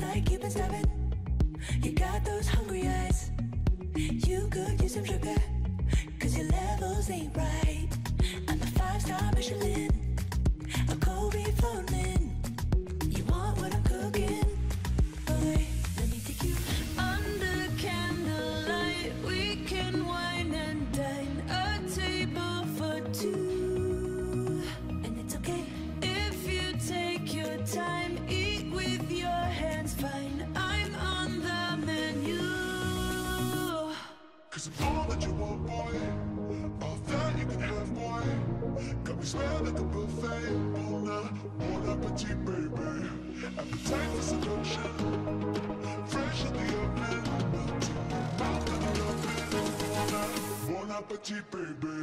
like you've been starving. You got those hungry eyes. You could use some sugar, cause your levels ain't right. I'm a five star Michelin, Smelling like a buffet. Bon, appetit, baby. Appetite for seduction. Fresh in the oven. Mouth in the oven. Bon appetit, baby.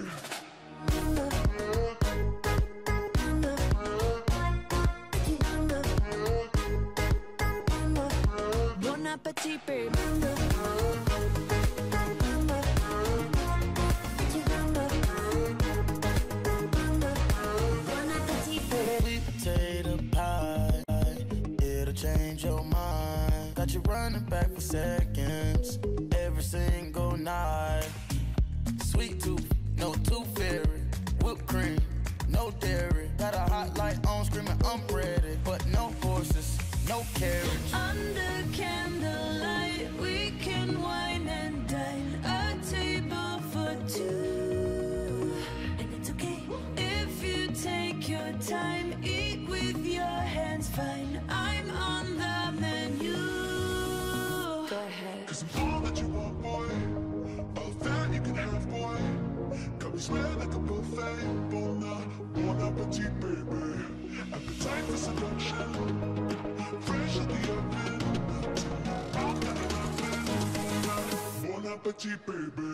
Change your mind. Got you running back for seconds every single night. Sweet tooth, no tooth fairy. Whipped cream, no dairy. Got a hot light on, screaming I'm ready, but no horses, no carriage. Under candlelight, we can wine and dine. A table for two, and it's okay if you take your time. Eat with your hands, fine. Cause I'm all that you want, boy. All that you can have, boy. Got me smelling like a buffet. Bon, appetit, baby. Appetite for seduction. Fresh in the oven. Mouth in the oven. Bon appetit, baby.